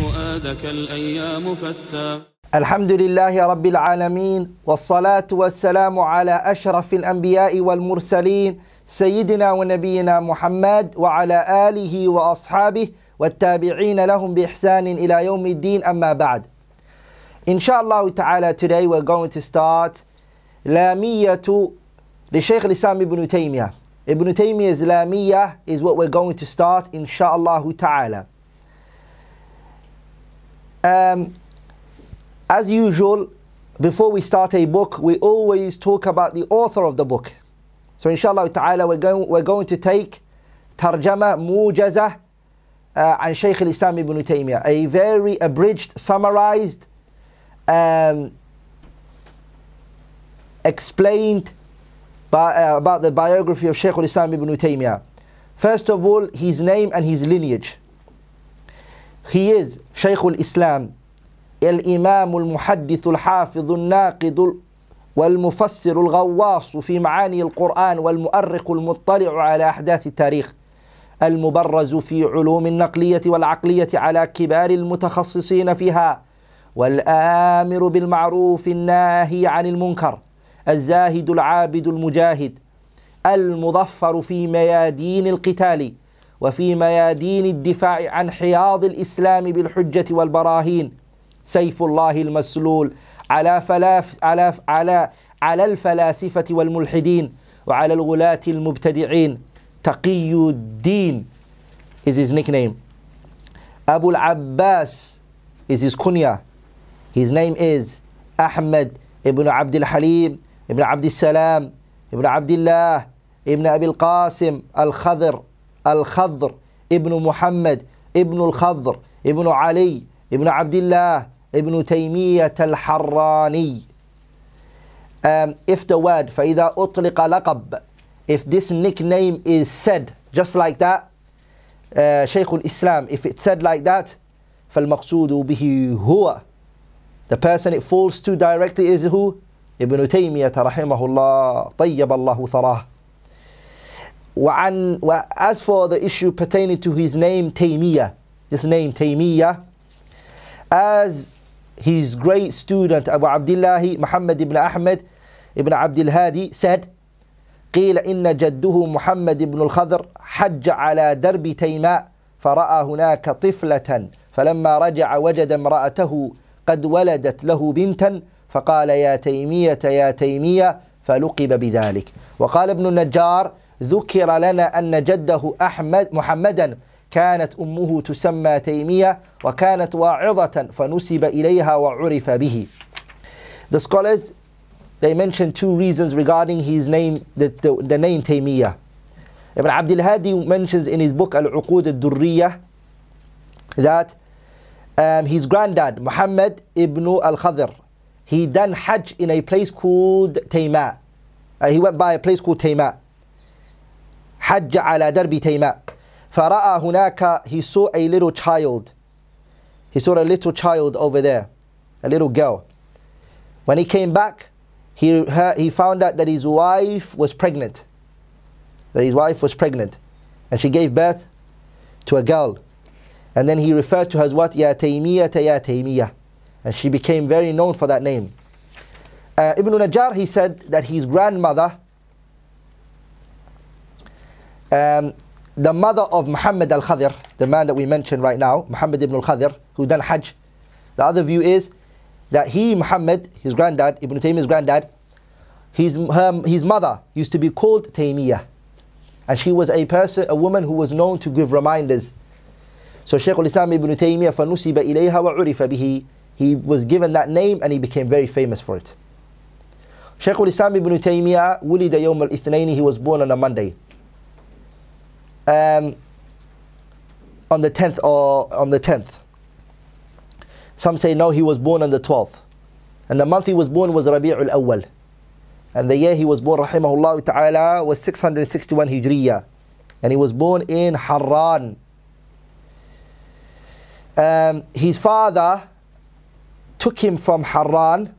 فؤادك الأيام فتى الحمد لله رب العالمين والصلاة والسلام على أشرف الأنبياء والمرسلين سيدنا ونبينا محمد وعلى آله وأصحابه والتابعين لهم بإحسان إلى يوم الدين أما بعد. Inshallah ta'ala today we're going to start Lamiyatu لشيخ الإسلام ابن تيمية. Ibn Taymiyyah's Lamiyah is what we're going to start inshallah ta'ala Um, as usual, before we start a book, we always talk about the author of the book. So inshallah ta'ala, we're going, we're going to take Tarjama Mujaza uh, and Shaykh al-Islam ibn Taymiyyah, a very abridged, summarized, um, explained by, uh, about the biography of Shaykh al-Islam ibn Taymiyyah. First of all, his name and his lineage. He is Shaykh al-Islam الإمام المحدث الحافظ الناقد والمفسر الغواص في معاني القرآن والمؤرخ المطلع على أحداث التاريخ المبرز في علوم النقلية والعقلية على كبار المتخصصين فيها والآمر بالمعروف الناهي عن المنكر الزاهد العابد المجاهد المظفر في ميادين القتال وفي ميادين الدفاع عن حياض الإسلام بالحجة والبراهين. سيف الله المسلول على فلاف على على على الفلاسفة والملحدين وعلى الغلاة المبتدعين. تقي الدين is his nickname. Abu al-Abbas is his kunya. His name is Ahmed ibn Abd al-Halim ibn Abd al-Salam ibn Abdullah ibn Abi al-Qasim al-Khadr al-Khadr ibn Muhammad ibn al-Khadr ibn Ali ibn Abdullah ibn Taymiyyah al-Harrani. Um, if the word فإذا أطلق لقب if this nickname is said just like that uh, شيخ الإسلام if it's said like that فالمقصود به هو the person it falls to directly is who ابن تيمية رحمه الله طيب الله ثراه وعن as for the issue pertaining to his name Taymiyyah this name Taymiyyah as his great student Abu Abdullah Muhammad ibn Ahmed ibn Abdul Hadi said قيل إن جده محمد بن الخضر حج على درب تيماء فرأى هناك طفلة فلما رجع وجد امرأته قد ولدت له بنتا فقال يا تيمية يا تيمية فلقب بذلك وقال ابن النجار ذكر لنا أن جده أحمد محمدا كانت أمه تسمى تيمية وكانت واعظة فنسب إليها وعرف به The scholars they mention two reasons regarding his name the, the, the name Taymiyyah Ibn Abdul Hadi mentions in his book Al-Uqud al-Durriyah that um, his granddad Muhammad ibn al-Khadr he done Hajj in a place called Tayma uh, he went by a place called Tayma حج على درب تيماء فرأى هناك he saw a little child he saw a little child over there a little girl when he came back he, her, he found out that his wife was pregnant that his wife was pregnant and she gave birth to a girl and then he referred to her as what Ya Taymiyyah Ya Taymiyyah and she became very known for that name uh, Ibn Najjar he said that his grandmother um, the mother of Muhammad al-Khadir, the man that we mentioned right now, Muhammad ibn al-Khadir, who done Hajj, the other view is that he, Muhammad, his granddad, Ibn Taymiyyah's granddad, his, her, his mother used to be called Taymiyyah. And she was a person, a woman who was known to give reminders. So Shaykh al-Islam ibn Taymiyyah فَنُسِبَ إِلَيْهَا وَعُرِفَ بِهِ He was given that name and he became very famous for it. Shaykh al-Islam ibn Taymiyyah ولد يوم الاثنين, he was born on a Monday. Um, on the 10th or on the 10th. Some say no, he was born on the 12th. And the month he was born was Rabi'ul Awwal. And the year he was born, rahimahullah ta'ala, was 661 Hijriya. And he was born in Harran. Um, his father took him from Harran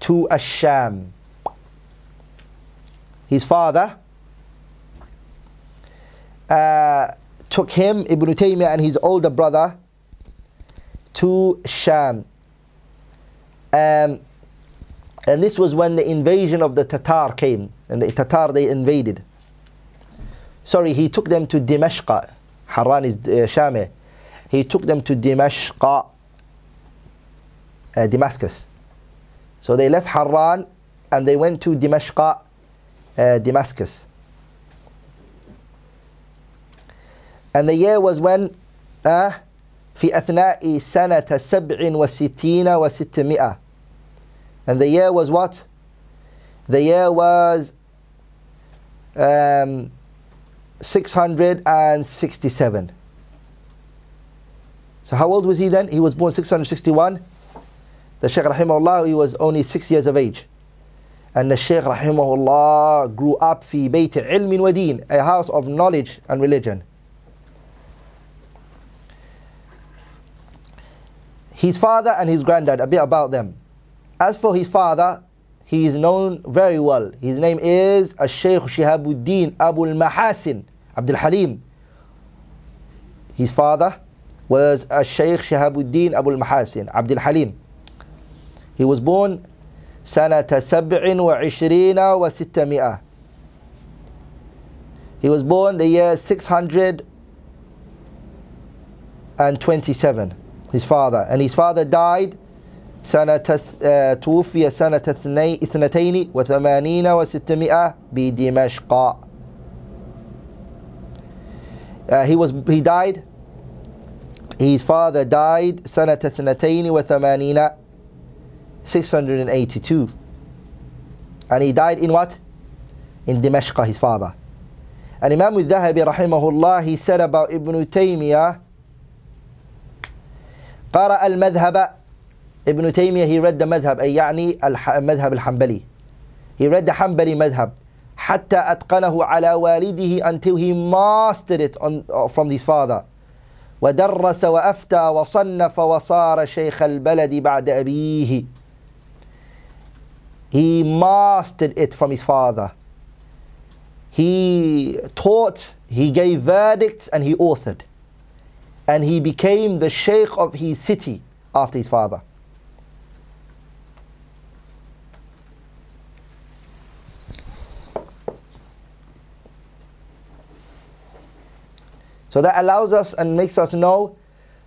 to Asham. His father uh, took him, Ibn Taymiyyah, and his older brother to Sham. Um, and this was when the invasion of the Tatar came, and the Tatar they invaded. Sorry, he took them to Dimashq. Harran is uh, Sham. He took them to Dimashq, uh, Damascus. So they left Harran and they went to Dimashq, uh, Damascus. And the year was when uh, في أثناء سنة سبع وستين وستمائة and the year was what? The year was um, 667. So how old was he then? He was born 661. The Shaykh rahimahullah, he was only six years of age. And the Shaykh rahimahullah grew up في بيت علم ودين, a house of knowledge and religion. His father and his granddad, a bit about them. As for his father, he is known very well. His name is Al-Shaykh Shihabuddin Abu al-Mahasin Abdul Halim. His father was Al-Shaykh Shihabuddin Abu al-Mahasin Abdul Halim. He was born سنة سبع وعشرين وستمائة He was born the year 627 his father and his father died سنة توفي سنة اثنتين وثمانين وستمائة بدمشق uh, he was he died his father died سنة اثنتين وثمانين 682 and he died in what in Dimashq his father and Imam al-Dhahabi rahimahullah he said about Ibn Taymiyyah قرأ المذهب ابن تيمية he read the مذهب أي يعني المذهب الحنبلي he read the حنبلي مذهب حتى أتقنه على والده until he mastered it on, from his father ودرس وأفتى وصنف وصار شيخ البلد بعد أبيه he mastered it from his father he taught he gave verdicts and he authored and he became the sheikh of his city after his father So that allows us and makes us know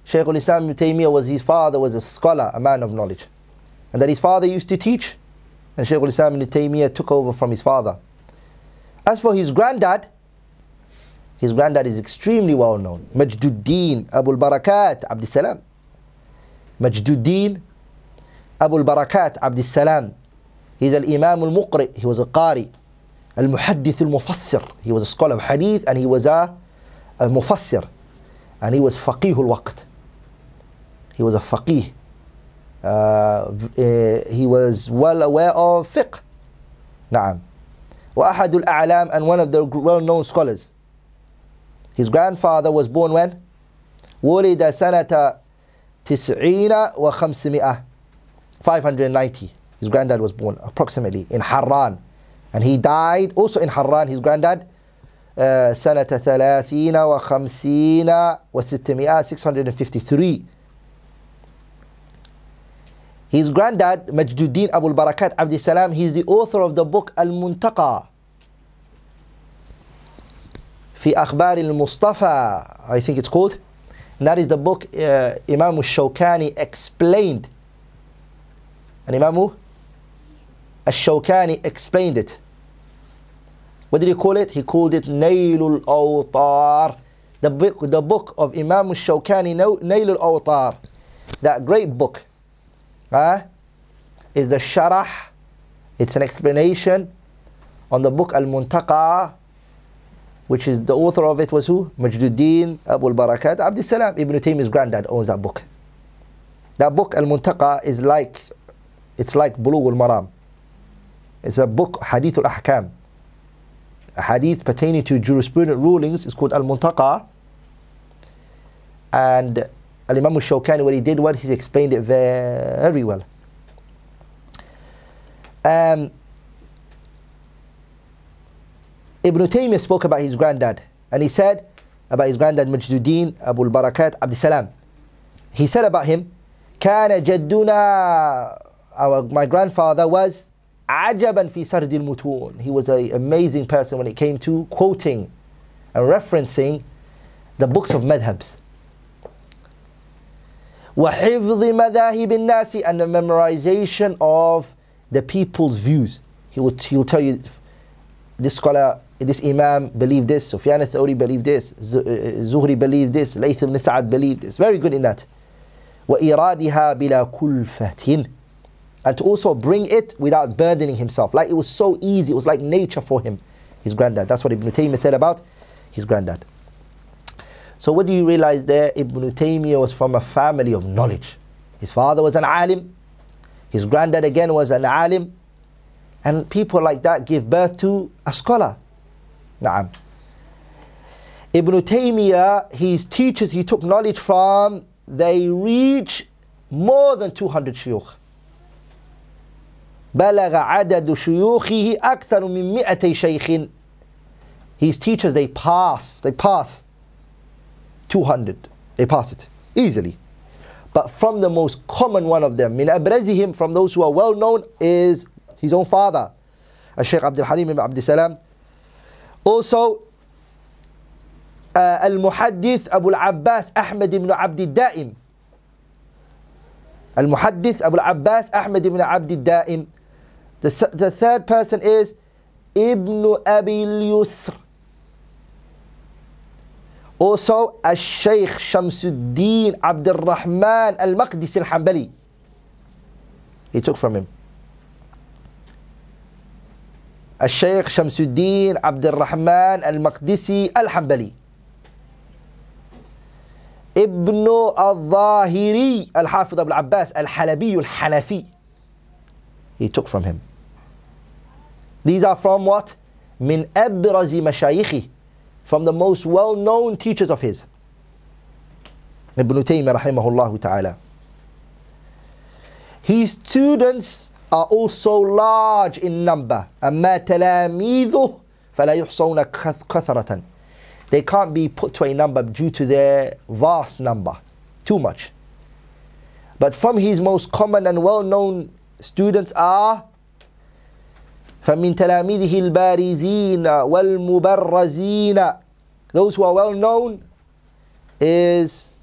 Shaykh al-Islam ibn Taymiyyah was his father was a scholar, a man of knowledge. And that his father used to teach. And Shaykh al-Islam ibn Taymiyyah took over from his father. As for his granddad, his granddad is extremely well known. Majduddin Abu al-Barakat Abdus Salam. Majduddin Abu al-Barakat Abdus Salam. He's al-Imam al-Muqri. He was a Qari. Al-Muhaddith al-Mufassir. He was a scholar of hadith and he was a المفسر and he was فقيه الوقت he was a faqih uh, he was well aware of fiqh نعم وأحد الأعلام and one of the well-known scholars his grandfather was born when ولد سنة تسعين وخمسمائة 590 his granddad was born approximately in Harran and he died also in Harran his granddad سنة ثلاثين وخمسين وستمائة 653 His granddad Majduddin Abu al-Barakat Abdi Salam he's the author of the book Al-Muntaqa fi akhbar al-Mustafa, I think it's called. And that is the book uh, Imam al-Shawkani explained. And Imam al-Shawkani explained it. What did he call it? He called it Nailul Awtar. The book, the book of Imam al-Shawkani, Nailul Awtar. That great book huh, is the Sharah. It's an explanation on the book Al-Muntaqa which is the author of it was who? Majduddin Abu al Barakat Abdus Salam. Ibn Taymiyyah's granddad owns that book. That book Al Muntaqa is like, it's like Bulugh al Maram. It's a book, Hadith al Ahkam a hadith pertaining to jurisprudent rulings is called Al-Muntaqa. And Al-Imam al-Shawkani, what he did was, he explained it very well. Um, Ibn Taymiyyah spoke about his granddad. And he said about his granddad Majduddin Abu al-Barakat Abdus Salam. he said about him, كان جدنا our, my grandfather was عجبا في سرد المتون. He was an amazing person when it came to quoting and referencing the books of madhabs. وحفظ مذاهب الناس and the memorization of the people's views. He will, he will tell you this scholar, this imam believed this, Sufyan al-Thawri believed this, Z- uh, Zuhri believed this, Layth ibn Sa'ad believed this. Very good in that. وإرادها بلا كلفة and to also bring it without burdening himself. Like it was so easy, it was like nature for him, his granddad. That's what Ibn Taymiyyah said about his granddad. So what do you realize there? Ibn Taymiyyah was from a family of knowledge. His father was an alim, his granddad again was an alim, and people like that give birth to a scholar. Na'am. Ibn Taymiyyah, his teachers he took knowledge from, they reach more than 200 shuyukh. بلغ عدد شيوخه أكثر من 200 شيخ. His teachers they pass, they pass 200. They pass it easily. But from the most common one of them, من أبرزهم from those who are well known is his own father, Sheikh Abdul Halim ibn Abdul Salam. Also, Al-Muhaddith Abu Al-Abbas Ahmed ibn Abdul Daim. Al-Muhaddith Abu Al-Abbas Ahmed ibn Abd Daim. The, the third person is Ibn Abi Yusr. Also, Al-Shaykh Shamsuddin Abdul Rahman Al-Maqdis Al-Hanbali. He took from him. الشيخ شمس الدين عبد الرحمن المقدسي الحنبلي. ابن الظاهري الحافظ أبو العباس الحلبي الحنفي. He took from him. These are from what? من أبرز مشايخه from the most well-known teachers of his. Ibn Taymiyyah rahimahullah ta'ala. His students are also large in number. أما تلاميذه فلا يحصون كث- كثرة. They can't be put to a number due to their vast number. Too much. But from his most common and well-known students are فمن تلاميذه البارزين والمبرزين those who are well known is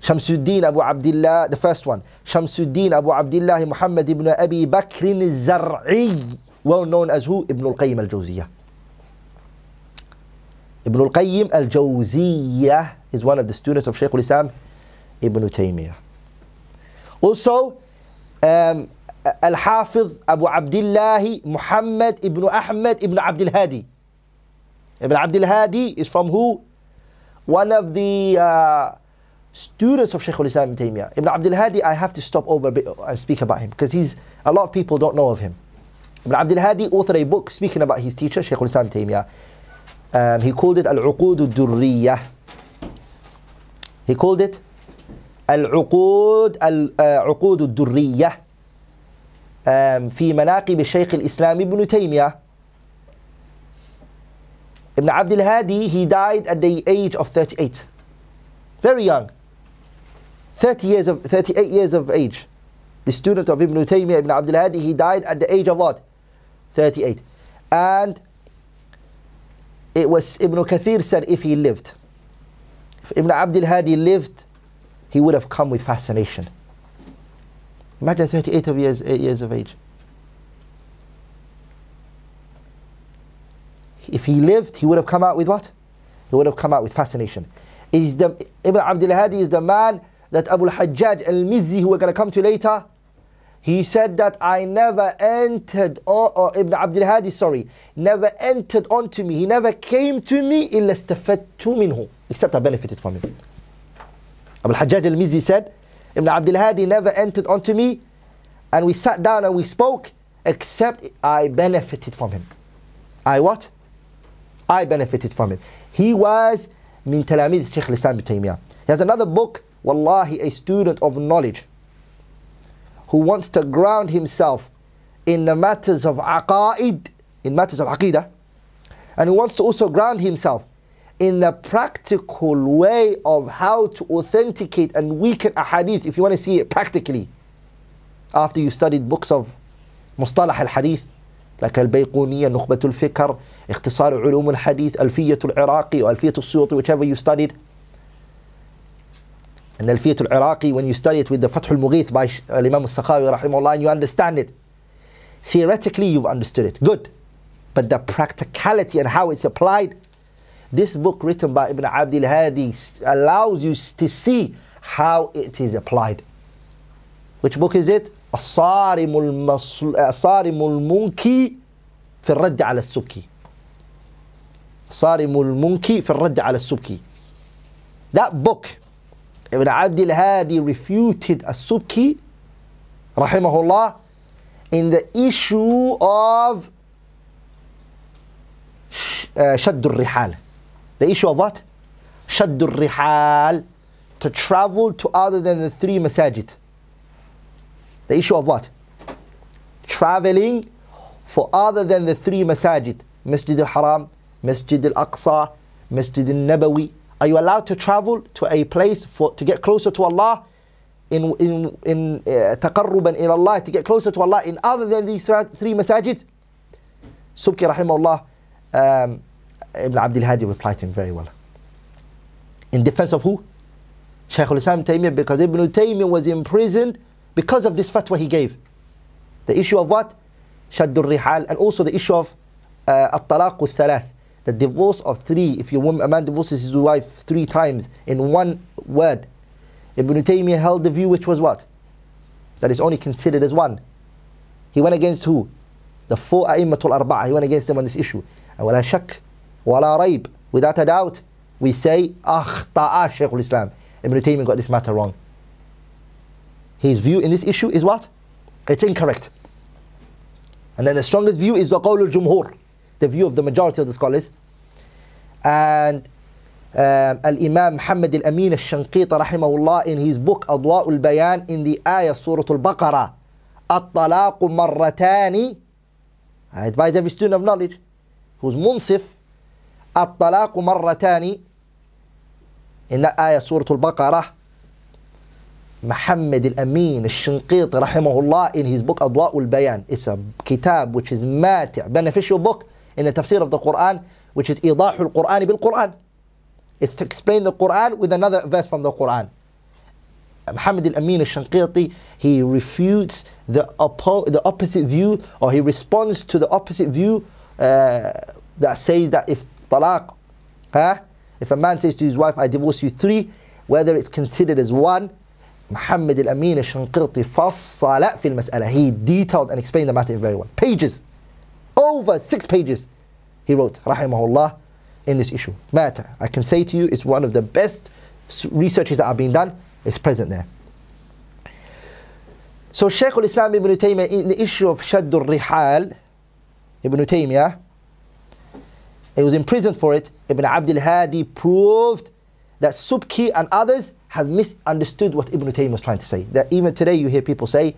Shamsuddin Abu Abdullah, the first one, Shamsuddin Abu Abdullah Muhammad ibn Abi Bakr al-Zar'i, well known as who? Ibn al-Qayyim al-Jawziyah. Ibn al-Qayyim al-Jawziyah is one of the students of Shaykh al-Islam Ibn Taymiyyah. Also, um, Al-Hafiz Abu Abdullah Muhammad ibn Ahmad ibn Abdul Hadi. Ibn Abdul Hadi is from who? One of the... Uh, students of Shaykh al-Islam Ibn Taymiyyah. Ibn Abdul Hadi, I have to stop over a bit and speak about him because he's a lot of people don't know of him. Ibn Abdul Hadi authored a book speaking about his teacher, Shaykh al-Islam Ibn Taymiyyah. Um, he called it Al-Uqud al-Durriyah. He called it Al-Uqud al-Uqud al-Durriyah. Um, في مناقب الشيخ الإسلام ابن تيمية Ibn Abdul Hadi, he died at the age of 38. Very young. 30 years of 38 years of age. The student of Ibn Taymiyyah, Ibn Abdul Hadi, he died at the age of what? 38. And it was Ibn Kathir said if he lived, if Ibn Abdul Hadi lived, he would have come with fascination. Imagine 38 of years, years of age. If he lived, he would have come out with what? He would have come out with fascination. Is the Ibn Abdul Hadi is the man that Abu Hajjaj al-Mizzi, who we're going to come to later, he said that I never entered, or, or Ibn Abdul Hadi, sorry, never entered onto me. He never came to me except I benefited from him. Abu Hajjaj al-Mizzi said, Ibn Abdul Hadi never entered onto me, and we sat down and we spoke, except I benefited from him. I what? I benefited from him. He was min talamid Shaykh al-Islam He has another book Wallahi, a student of knowledge who wants to ground himself in the matters of aqaid, in matters of aqidah, and who wants to also ground himself in the practical way of how to authenticate and weaken a hadith if you want to see it practically after you studied books of مصطلح الحديث like البيقونية نخبة الفكر اختصار علوم الحديث ألفية العراقي or ألفية السيوطي whichever you studied and ألفية العراقي when you study it with the فتح المغيث by الإمام السخاوي رحمه الله and you understand it theoretically you've understood it good but the practicality and how it's applied this book written by Ibn Abdul Hadi allows you to see how it is applied which book is it الصارم المصل... الصارم المنكي في الرد على السبكي صارم المنكي في الرد على السبكي that book Ibn Abdul Hadi refuted As-Subki, rahimahullah, in the issue of uh, Shaddur Rihal. The issue of what? Shaddur Rihal, to travel to other than the three masajid. The issue of what? Traveling for other than the three masajid. Masjid al-Haram, Masjid al-Aqsa, Masjid al-Nabawi, are you allowed to travel to a place for to get closer to Allah? In in in uh, ila Allah to get closer to Allah in other than these three masajid? Subki rahimahullah um, Ibn Abdul Hadi replied to him very well. In defense of who? Shaykh al-Islam Taymiyyah because Ibn Taymiyyah was imprisoned because of this fatwa he gave. The issue of what? Shaddur Rihal, and also the issue of uh, At-Talaq thalath the divorce of three. If your woman, a man divorces his wife three times in one word, Ibn Taymiyyah held the view which was what? That is only considered as one. He went against who? The four A'immatul Arba'a. He went against them on this issue. And wala shak, wala raib. Without a doubt, we say, akhta'a Shaykh al-Islam. Ibn Taymiyyah got this matter wrong his view in this issue is what? It's incorrect. And then the strongest view is the al-jumhur, the view of the majority of the scholars. And um, Al-Imam Muhammad al-Amin al-Shanqita rahimahullah in his book Adwa' al-Bayan in the ayah Surah al-Baqarah الطلاق مرتان I advise every student of knowledge who's munsif مرتان in that ayah Surah al-Baqarah Muhammad al-Amin al-Shinqiti rahimahullah in his book Adwa' al-Bayan. It's a kitab which is mati' beneficial book in the tafsir of the Quran which is idahul Quran ibn Quran. It's to explain the Quran with another verse from the Quran. Muhammad al-Amin al-Shanqiti, he refutes the, oppo- the opposite view, or he responds to the opposite view uh, that says that if talaq, huh, if a man says to his wife, I divorce you three, whether it's considered as one, Muhammad al-Amin al-Shanqiti fil mas'ala. He detailed and explained the matter very well. Pages, over six pages. he wrote, rahimahullah, in this issue. Matter. I can say to you, it's one of the best researches that have been done. It's present there. So Shaykh al-Islam Ibn Taymiyyah, in the issue of Shaddur Rihal, Ibn Taymiyyah, he was imprisoned for it. Ibn Abdul Hadi proved that Subki and others have misunderstood what Ibn Taymiyyah was trying to say. That even today you hear people say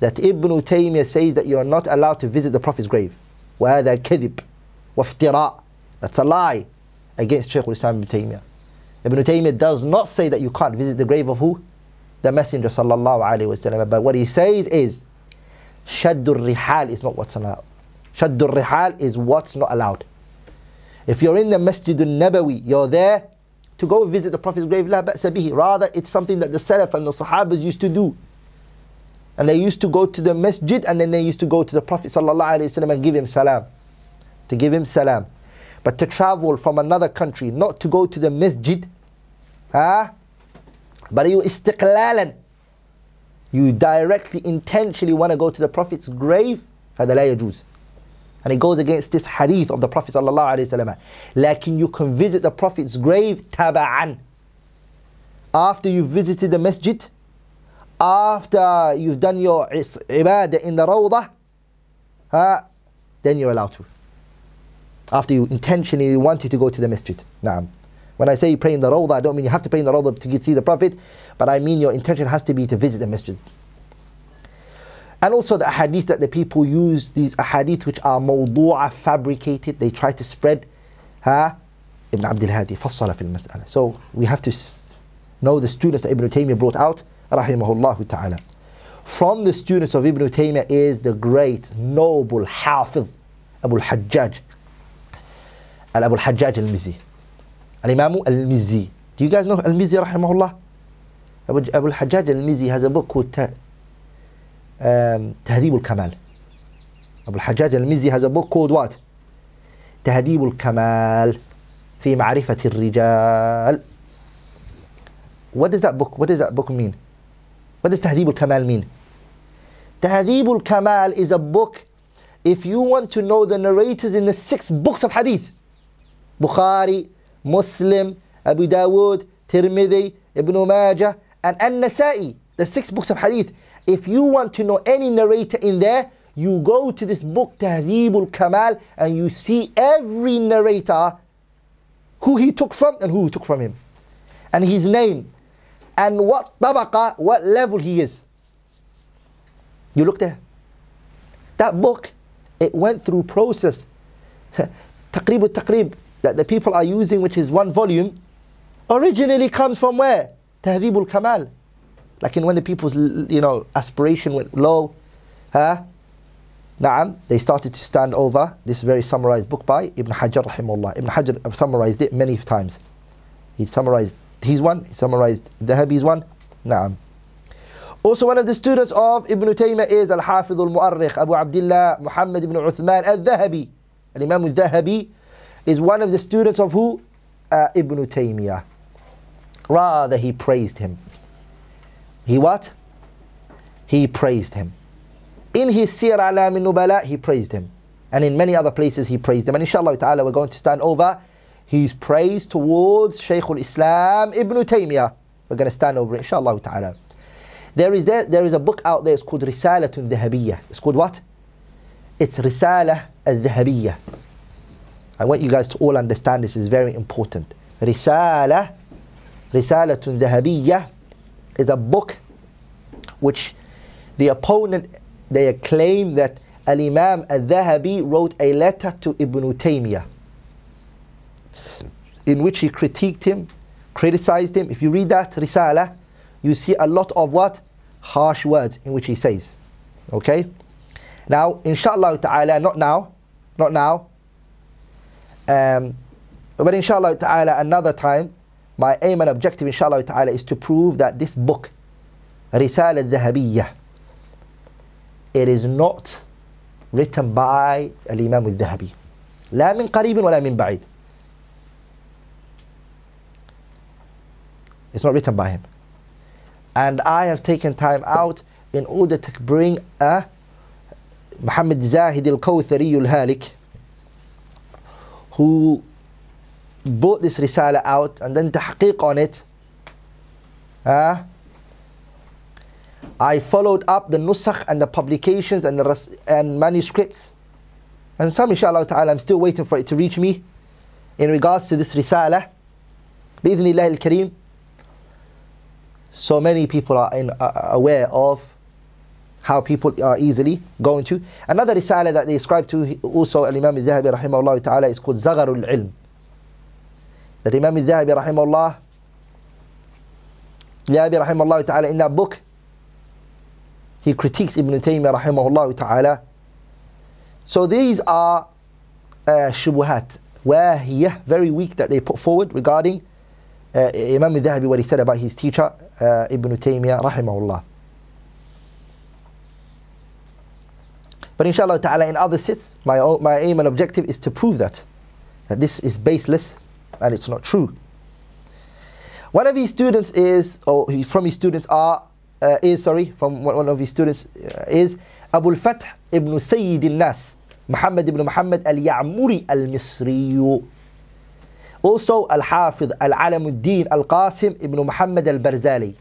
that Ibn Taymiyyah says that you are not allowed to visit the Prophet's grave. وهذا كذب waftira. That's a lie against Shaykh al-Islam ibn Taymiyyah. Ibn Taymiyyah does not say that you can't visit the grave of who? The Messenger sallallahu alayhi wasallam. But what he says is, shaddur rihal is not what's allowed. Shaddur rihal is what's not allowed. If you're in the Masjid al-Nabawi, you're there to go visit the Prophet's grave, la Rather, it's something that the Salaf and the Sahabas used to do. And they used to go to the Masjid and then they used to go to the Prophet sallallahu alayhi and give him salam To give him salam. But to travel from another country, not to go to the masjid, huh? but you istiqlalan, you directly, intentionally want to go to the Prophet's grave, هذا لا يجوز. And it goes against this hadith of the Prophet ﷺ. Lakin you can visit the Prophet's grave taba'an. After you've visited the masjid, after you've done your ibadah in the rawdah, uh, then you're allowed to. After you intentionally wanted to go to the masjid. Naam. When I say you pray in the Rawdah, I don't mean you have to pray in the Rawdah to see the Prophet, but I mean your intention has to be to visit the masjid. And also the hadith that the people use, these hadith which are mawdu'a, fabricated, they try to spread. Ha? Ibn Abdul Hadi, fassala fil mas'ala. So we have to know the students that Ibn Taymiyyah brought out, rahimahullah ta'ala. From the students of Ibn Taymiyyah is the great, noble Hafiz, Abu al-Hajjaj, Abu al-Hajjaj al-Mizzi Al-Imam al-Mizzi do you guys know al-Mizzi rahimahullah Abu, Abu al-Hajjaj al-Mizzi has a book called um, Tahdhib al-Kamal Abu al-Hajjaj al-Mizzi has a book called what تهذيب الكمال في معرفة الرجال What does that book What does that book mean? What does تهذيب الكمال mean? تهذيب الكمال is a book if you want to know the narrators in the six books of hadith Bukhari, Muslim, Abu Dawood, Tirmidhi, Ibn Majah, and An-Nasa'i, the six books of hadith. If you want to know any narrator in there, you go to this book, Tahdhibul Kamal, and you see every narrator, who he took from and who he took from him. And his name, and what tabaqa, what level he is. You look there. That book, it went through process. Taqrib al-Tahdhib, that the people are using, which is one volume, originally comes from where? Tahdhibul Kamal. Like in when the people's, you know, aspiration went low, huh? Naam, they started to stand over this very summarized book by Ibn Hajar rahimullah. Ibn Hajar summarized it many times. He summarized his one, he summarized the Habib's one. Naam. Also one of the students of Ibn Taymiyyah is Al-Hafidh Al-Mu'arrikh Abu Abdullah Muhammad Ibn Uthman Al-Dhahabi. Al-Imam Al-Dhahabi is one of the students of who? Uh, Ibn Taymiyyah. Rather he praised him. He what? He praised him. In his Siyar A'lam Nubala, he praised him. And in many other places, he praised him. And inshallah ta'ala, we're going to stand over his praise towards Shaykh al-Islam Ibn Taymiyyah. We're going to stand over it, inshallah ta'ala. There is, there, there is a book out there, it's called Risalatun Dhahabiyya. It's called what? It's Risala al-Dhahabiyya. I want you guys to all understand this is very important. Risala, Risalatun Dhahabiyya is a book which the opponent they claim that Al Imam Al Dhahabi wrote a letter to Ibn Taymiyyah in which he critiqued him, criticized him. If you read that Risala, you see a lot of what? Harsh words in which he says. Okay? Now, inshallah ta'ala, not now, not now, um, but inshallah ta'ala, another time, my aim and objective, inshallah ta'ala, is to prove that this book, Risala al Dhahabiyyah, it is not written by الإمام الذهبي لا من قريب ولا من بعيد It's not written by him. And I have taken time out in order to bring a Muhammad Zahid al-Kawthari al-Halik who brought this risala out and then tahqiq on it. Uh, I followed up the nusakh and the publications and the and manuscripts. And some inshallah ta'ala I'm still waiting for it to reach me in regards to this risala. Bi'idhnillah al-Kareem. So many people are in, uh, aware of how people are easily going to. Another risala that they ascribe to also Al-Imam al-Dhahabi rahimahullah ta'ala is called Zaghalul Ilm. That Imam al-Dhahabi rahimahullah Dhahabi rahimahullah ta'ala in that book he critiques Ibn Taymiyyah rahimahullah ta'ala. So these are uh, shubuhat, wahiyah, very weak that they put forward regarding uh, Imam al-Dhahabi, what he said about his teacher, uh, Ibn Taymiyyah rahimahullah. But inshallah ta'ala in other sits, my, my aim and objective is to prove that, that this is baseless and it's not true. One of his students is, or from his students are, uh, is, sorry, from one of his students uh, is Abu al-Fath ibn Sayyid al-Nas, Muhammad ibn Muhammad al-Ya'muri al-Misri. Also Al-Hafidh Al-Alamuddin Al-Qasim ibn Muhammad al-Barzali.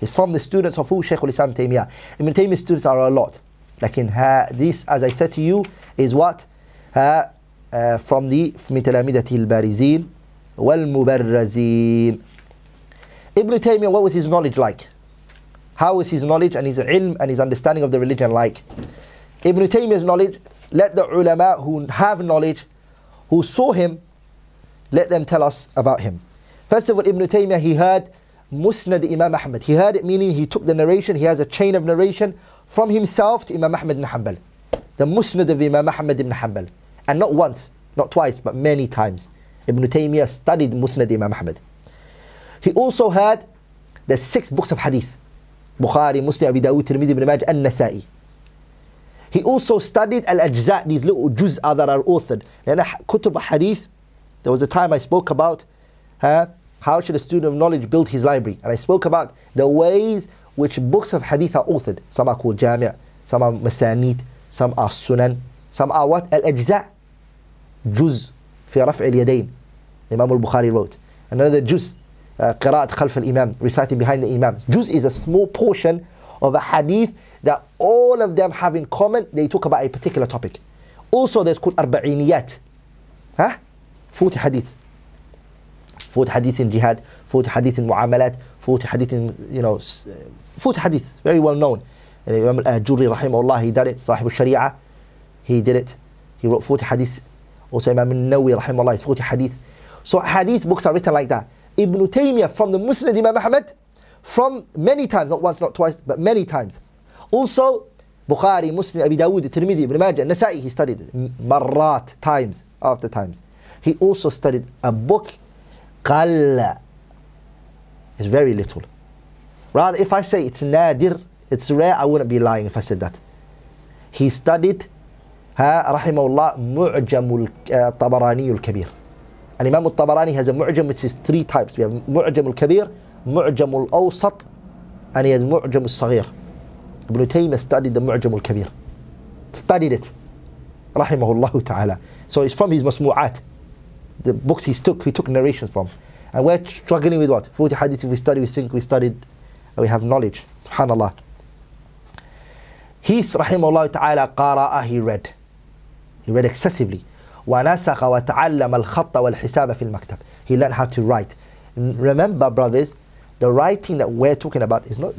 He's from the students of who? Shaykh al-Islam Taymiyyah. Ibn Taymiyyah's students are a lot. Like in ha, this, as I said to you, is what? Ha, uh, from the من تلامذة البارزين والمبرزين. Ibn Taymiyyah, what was his knowledge like? How was his knowledge and his ilm and his understanding of the religion like? Ibn Taymiyyah's knowledge, let the ulama who have knowledge, who saw him, let them tell us about him. First of all, Ibn Taymiyyah, he heard Musnad Imam Ahmad. He heard it meaning he took the narration, he has a chain of narration from himself to Imam Ahmad ibn Hanbal. The Musnad of Imam Ahmad ibn Hanbal. And not once, not twice, but many times. Ibn Taymiyyah studied Musnad Imam Ahmad. He also had the six books of hadith. Bukhari, Muslim, Abu Dawud, Tirmidhi, Ibn Majah, Al Nasai. He also studied Al-Ajza, these little juz'a that are authored. Kutub hadith, there was a time I spoke about huh, how should a student of knowledge build his library. And I spoke about the ways which books of hadith are authored. Some are called jami', some are masanid, some are sunan, some are what? Al-ajza' juz fi raf' al-yadayn. Imam al-Bukhari wrote. Another juz, uh, qira'at khalf al-imam, reciting behind the imam. Juz is a small portion of a hadith that all of them have in common. They talk about a particular topic. Also, there's called arba'iniyat. Huh? 40 hadiths. 40 hadith in jihad, 40 hadith in mu'amalat, 40 hadith in, you know, 40 hadith, very well known. And Imam al-Ajuri, rahimahullah, he did it. Sahib al-Sharia, he did it. He wrote 40 hadith. Also Imam al-Nawawi, rahimahullah, is 40 hadith. So hadith books are written like that. Ibn Taymiyyah from the Musnad Imam Ahmad, from many times, not once, not twice, but many times. Also, Bukhari, Muslim, Abi Dawud, Tirmidhi, Ibn Majah, Nasa'i, he studied it. M- times, after times. He also studied a book, Qalla. It's very little. Rather, if I say it's nadir, it's rare, I wouldn't be lying if I said that. He studied, ها رحمه الله, معجم الطبراني الكبير. Imam al-Tabarani has a mu'jam which is three types. We have mu'jam al-kabir, mu'jam al-awsat, and he has mu'jam al-saghir. Ibn Taymiyyah studied the mu'jam al-kabir. Studied it. Rahimahullah ta'ala. So it's from his masmu'at. The books he took, he took narrations from. And we're struggling with what? 40 hadith if we study, we think we studied, we have knowledge. Subhanallah. He's, rahimahullah ta'ala, qara'a, he read. He read excessively. ونسخ وتعلم الخط والحساب في المكتب. He learned how to write. And remember, brothers, the writing that we're talking about is not